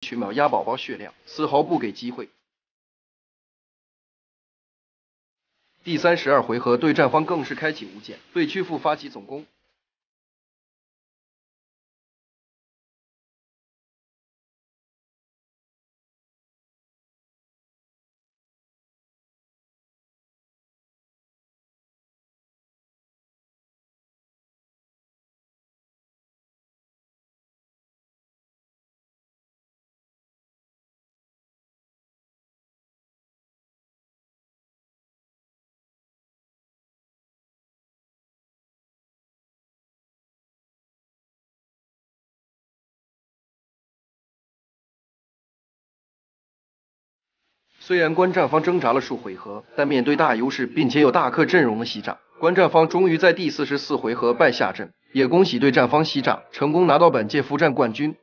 取秒压宝宝血量，丝毫不给机会。第三十二回合，对战方更是开启无间，对曲阜发起总攻。虽然观战方挣扎了数回合，但面对大优势并且有大客阵容的西战，观战方终于在第四十四回合败下阵，也恭喜对战方西战成功拿到本届服战冠军。